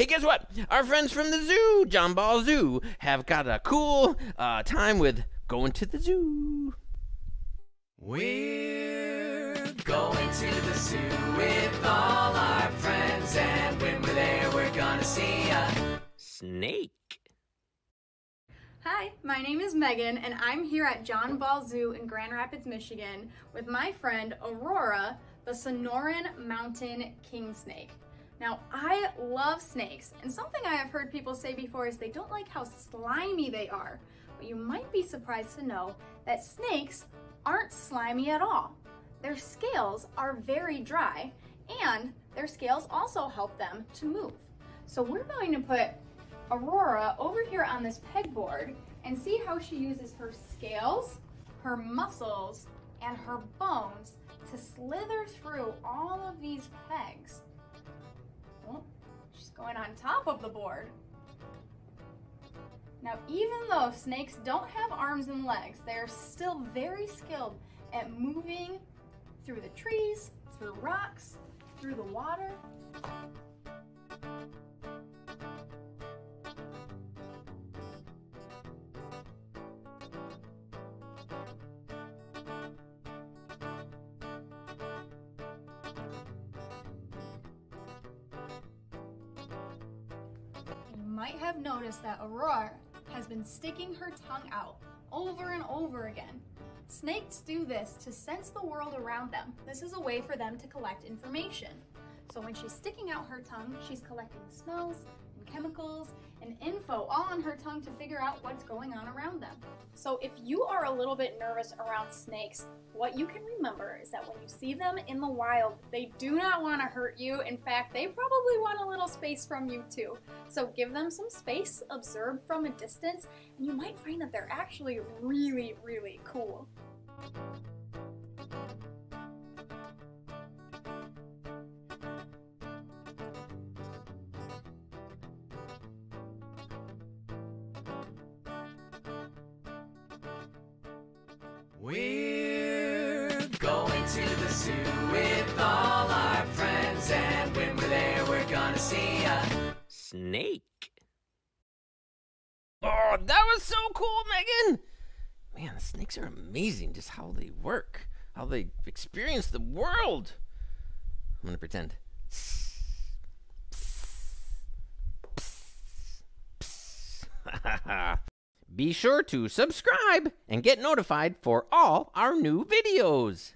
Hey, guess what? Our friends from the zoo, John Ball Zoo, have got a cool uh, time with going to the zoo. We're going to the zoo with all our friends, and when we're there, we're gonna see a Snake. Hi, my name is Megan, and I'm here at John Ball Zoo in Grand Rapids, Michigan, with my friend Aurora, the Sonoran Mountain King Snake. Now, I love snakes, and something I have heard people say before is they don't like how slimy they are. But you might be surprised to know that snakes aren't slimy at all. Their scales are very dry, and their scales also help them to move. So we're going to put Aurora over here on this pegboard and see how she uses her scales, her muscles, and her bones to slither through all of these pegs. Going on top of the board. Now, even though snakes don't have arms and legs, they are still very skilled at moving through the trees, through rocks, through the water. Might have noticed that Aurora has been sticking her tongue out over and over again. Snakes do this to sense the world around them. This is a way for them to collect information. So when she's sticking out her tongue, she's collecting smells and chemicals and info all on her tongue to figure out what's going on around them. So if you are a little bit nervous around snakes, what you can remember is that when you see them in the wild, they do not want to hurt you. In fact, they probably want a little space from you too. So give them some space, observe from a distance, and you might find that they're actually really, really cool. We're going to the zoo with all our friends, and when we're there, we're gonna see a Snake. Oh, that was so cool, Megan! Man, the snakes are amazing just how they work, how they experience the world. I'm gonna pretend. Be sure to subscribe and get notified for all our new videos.